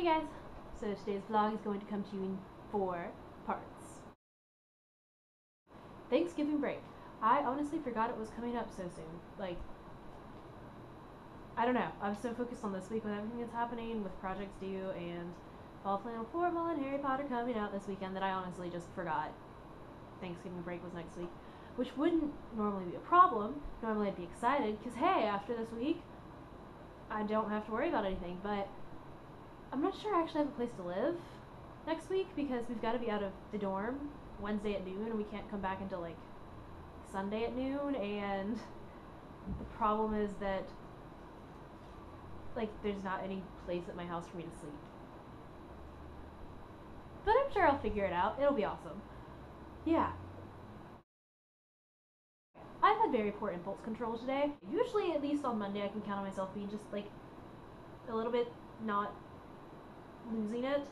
Hey guys! So today's vlog is going to come to you in four parts. Thanksgiving break. I honestly forgot it was coming up so soon. Like, I don't know. I was so focused on this week with everything that's happening with projects due and Fall Flannel Formal and Harry Potter coming out this weekend that I honestly just forgot Thanksgiving break was next week. Which wouldn't normally be a problem. Normally I'd be excited because hey, after this week, I don't have to worry about anything. But I'm not sure I actually have a place to live next week because we've got to be out of the dorm Wednesday at noon and we can't come back until like Sunday at noon and the problem is that like there's not any place at my house for me to sleep. But I'm sure I'll figure it out. It'll be awesome. Yeah. I've had very poor impulse control today. Usually, at least on Monday, I can count on myself being just like a little bit not losing it.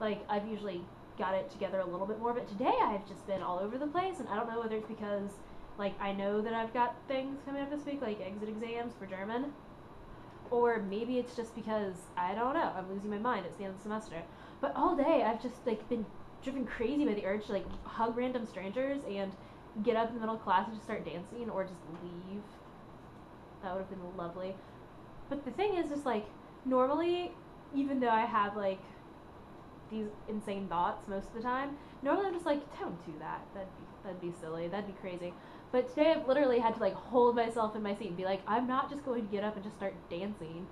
Like I've usually got it together a little bit more, but today I've just been all over the place, and I don't know whether it's because like I know that I've got things coming up this week, like exit exams for German, or maybe it's just because I don't know. I'm losing my mind. It's the end of the semester, but all day I've just like been driven crazy by the urge to like hug random strangers and get up in the middle of class and just start dancing or just leave. That would have been lovely. But the thing is, just like normally, even though I have like these insane thoughts most of the time. Normally I'm just like, don't do that. That'd be that'd be silly. That'd be crazy. But today I've literally had to like hold myself in my seat and be like, I'm not just going to get up and just start dancing,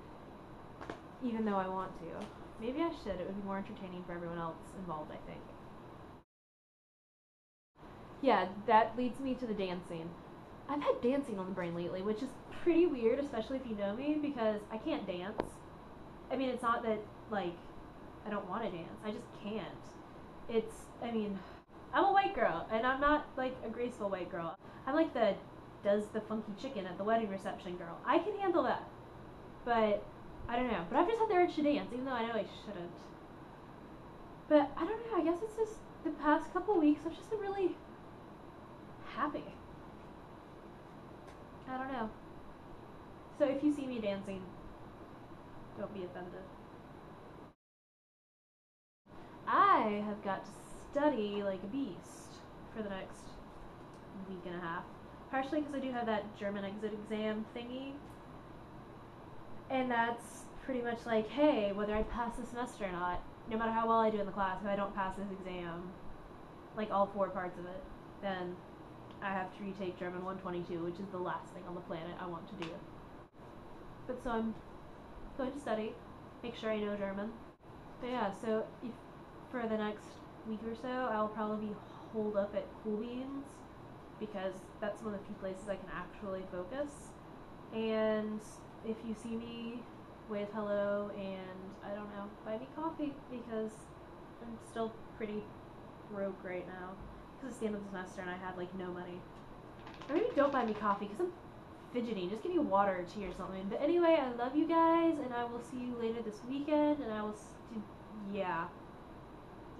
even though I want to. Maybe I should. It would be more entertaining for everyone else involved. I think. Yeah, that leads me to the dancing. I've had dancing on the brain lately, which is pretty weird, especially if you know me, because I can't dance. I mean, it's not that like I don't want to dance. I just can't. It's, I mean, I'm a white girl, and I'm not like a graceful white girl. I'm like the does the funky chicken at the wedding reception girl. I can handle that. But I don't know. But I've just had the urge to dance, even though I know I shouldn't. But I don't know. I guess it's just the past couple weeks I've just been really happy. I don't know. So if you see me dancing, don't be offended. I have got to study like a beast for the next week and a half. Partially because I do have that German exit exam thingy. And that's pretty much like, hey, whether I pass the semester or not, no matter how well I do in the class, if I don't pass this exam, like all four parts of it, then I have to retake German 122, which is the last thing on the planet I want to do. But so I'm going to study, make sure I know German. But yeah, so if for the next week or so, I'll probably be holed up at Cool Beans because that's one of the few places I can actually focus. And if you see me, wave hello and I don't know, buy me coffee because I'm still pretty broke right now because it's the end of the semester and I had like no money. Or maybe don't buy me coffee because I'm fidgeting. Just give me water tea or something. But anyway, I love you guys and I will see you later this weekend and I will, yeah.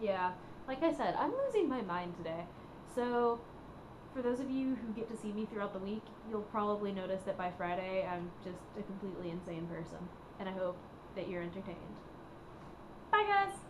Yeah, like I said, I'm losing my mind today. So, for those of you who get to see me throughout the week, you'll probably notice that by Friday I'm just a completely insane person. And I hope that you're entertained. Bye, guys!